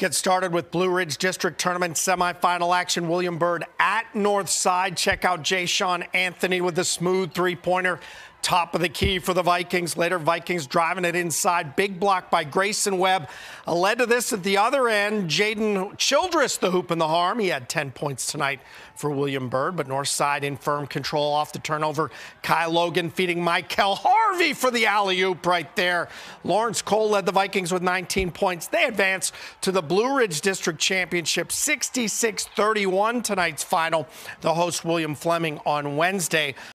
get started with Blue Ridge District Tournament semifinal action. William Byrd at Northside. Check out Jay Sean Anthony with the smooth three pointer. Top of the key for the Vikings. Later, Vikings driving it inside. Big block by Grayson Webb. Led to this at the other end. Jaden Childress, the hoop and the harm. He had 10 points tonight for William Byrd, but Northside in firm control off the turnover. Kyle Logan feeding Michael Harvey for the alley oop right there. Lawrence Cole led the Vikings with 19 points. They advance to the Blue Ridge District Championship 66 31 tonight's final. The host William Fleming on Wednesday.